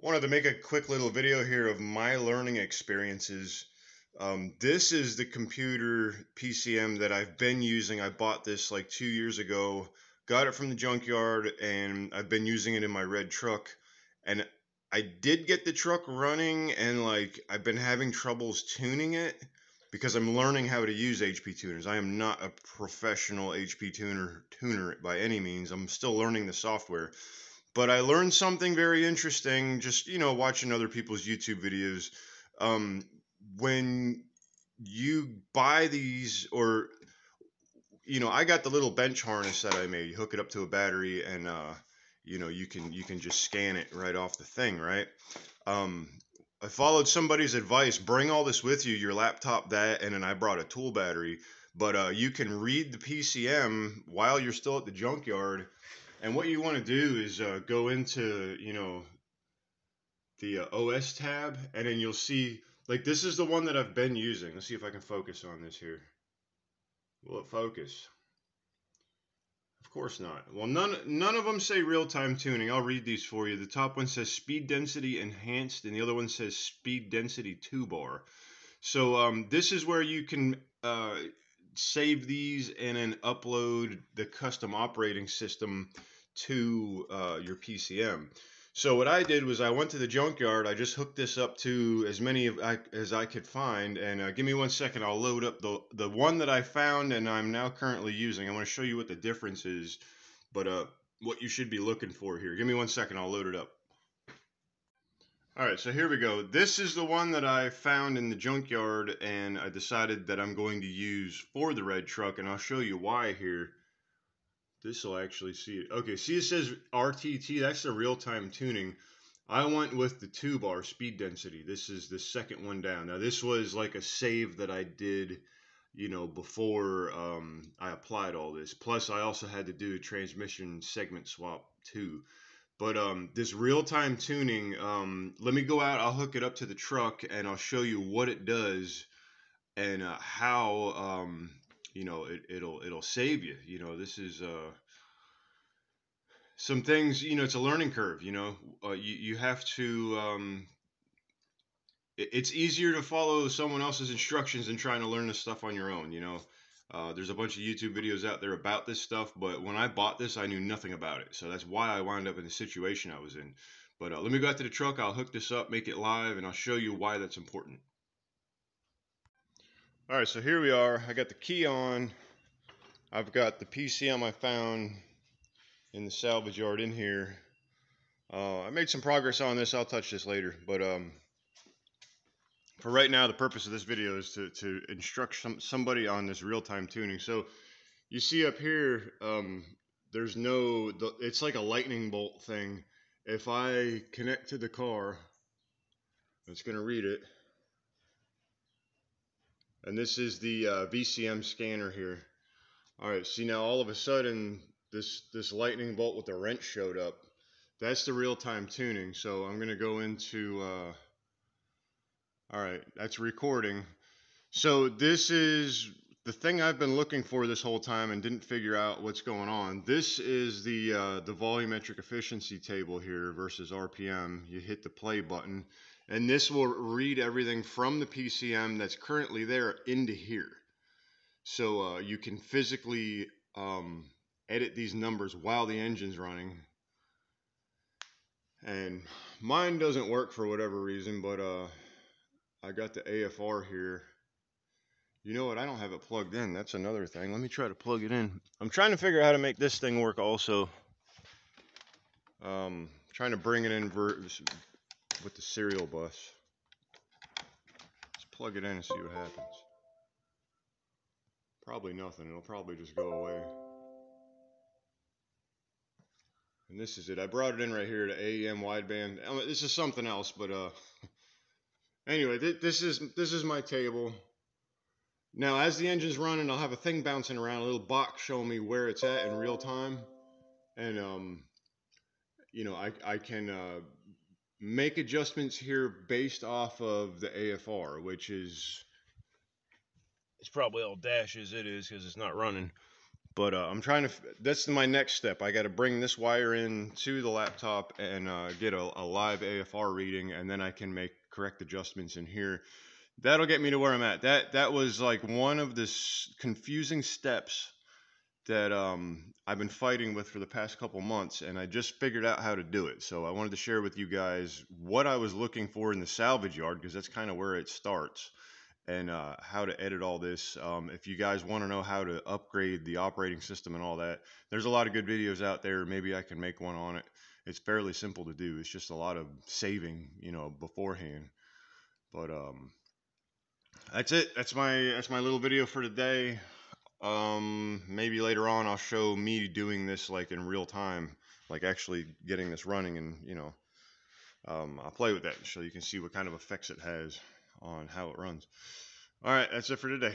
wanted to make a quick little video here of my learning experiences. Um, this is the computer PCM that I've been using. I bought this like two years ago, got it from the junkyard, and I've been using it in my red truck. And I did get the truck running, and like I've been having troubles tuning it because I'm learning how to use HP tuners. I am not a professional HP tuner tuner by any means. I'm still learning the software. But I learned something very interesting just, you know, watching other people's YouTube videos. Um, when you buy these, or, you know, I got the little bench harness that I made. You hook it up to a battery and, uh, you know, you can you can just scan it right off the thing, right? Um, I followed somebody's advice. Bring all this with you, your laptop, that, and then I brought a tool battery. But uh, you can read the PCM while you're still at the junkyard and what you want to do is uh, go into, you know, the uh, OS tab, and then you'll see, like, this is the one that I've been using. Let's see if I can focus on this here. Will it focus? Of course not. Well, none none of them say real-time tuning. I'll read these for you. The top one says speed density enhanced, and the other one says speed density two bar. So um, this is where you can uh, save these and then upload the custom operating system to uh, your PCM. So what I did was I went to the junkyard. I just hooked this up to as many I, as I could find. And uh, give me one second. I'll load up the the one that I found and I'm now currently using. I want to show you what the difference is, but uh, what you should be looking for here. Give me one second. I'll load it up. All right, so here we go. This is the one that I found in the junkyard and I decided that I'm going to use for the red truck and I'll show you why here. This will actually see it. Okay, see it says RTT, that's the real-time tuning. I went with the 2 bar speed density. This is the second one down. Now this was like a save that I did, you know, before um, I applied all this. Plus I also had to do transmission segment swap too. But um, this real-time tuning, um, let me go out. I'll hook it up to the truck and I'll show you what it does and uh, how um, you know it, it'll it'll save you. You know this is uh, some things. You know it's a learning curve. You know uh, you you have to. Um, it, it's easier to follow someone else's instructions than trying to learn this stuff on your own. You know uh, there's a bunch of YouTube videos out there about this stuff, but when I bought this, I knew nothing about it. So that's why I wound up in the situation I was in. But uh, let me go out to the truck. I'll hook this up, make it live, and I'll show you why that's important. All right, so here we are. I got the key on. I've got the PCM I found in the salvage yard in here. Uh, I made some progress on this. I'll touch this later. But um, for right now, the purpose of this video is to, to instruct some, somebody on this real-time tuning. So you see up here, um, there's no, it's like a lightning bolt thing. If I connect to the car, it's going to read it. And this is the uh, VCM scanner here. All right, see now all of a sudden this, this lightning bolt with the wrench showed up. That's the real-time tuning. So I'm going to go into... Uh, all right, that's recording. So this is the thing I've been looking for this whole time and didn't figure out what's going on. This is the uh, the volumetric efficiency table here versus RPM. You hit the play button, and this will read everything from the PCM that's currently there into here. So uh, you can physically um, edit these numbers while the engine's running. And mine doesn't work for whatever reason, but uh, I got the AFR here. You know what? I don't have it plugged in. That's another thing. Let me try to plug it in. I'm trying to figure out how to make this thing work also. Um, trying to bring it in with the serial bus. Let's plug it in and see what happens. Probably nothing. It'll probably just go away. And this is it. I brought it in right here to AEM wideband. This is something else, but uh, Anyway, th this is this is my table. Now, as the engine's running, I'll have a thing bouncing around, a little box showing me where it's at in real time, and um, you know, I I can uh, make adjustments here based off of the AFR, which is it's probably all dash as it is because it's not running. but uh, I'm trying to. That's my next step. I got to bring this wire in to the laptop and uh, get a, a, live AFR reading, and then I can make correct adjustments in here. That'll get me to where I'm at. That that was like one of the confusing steps that um, I've been fighting with for the past couple months, and I just figured out how to do it. So I wanted to share with you guys what I was looking for in the salvage yard because that's kind of where it starts and uh, how to edit all this. Um, if you guys want to know how to upgrade the operating system and all that, there's a lot of good videos out there. Maybe I can make one on it. It's fairly simple to do. It's just a lot of saving, you know, beforehand. But um, that's it. That's my that's my little video for today. Um, maybe later on I'll show me doing this like in real time, like actually getting this running, and you know, um, I'll play with that so you can see what kind of effects it has on how it runs. All right, that's it for today.